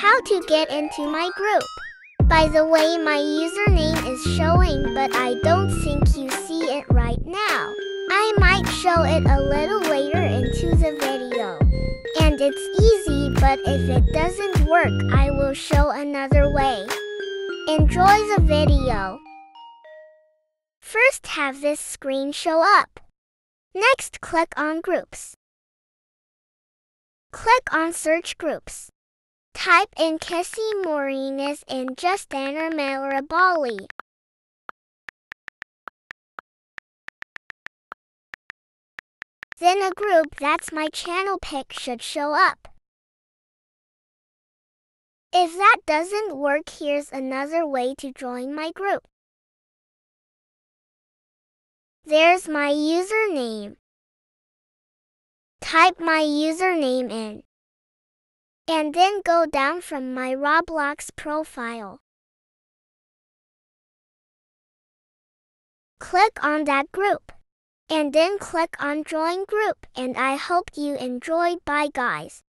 How to get into my group. By the way, my username is showing, but I don't think you see it right now. I might show it a little later into the video. And it's easy, but if it doesn't work, I will show another way. Enjoy the video. First have this screen show up. Next click on Groups. Click on Search Groups. Type in Kesey Morringez and just enter Malrabali. Then a group that's my channel pick should show up. If that doesn't work, here's another way to join my group. There's my username. Type my username in. And then go down from my Roblox profile. Click on that group. And then click on join group and I hope you enjoyed bye guys.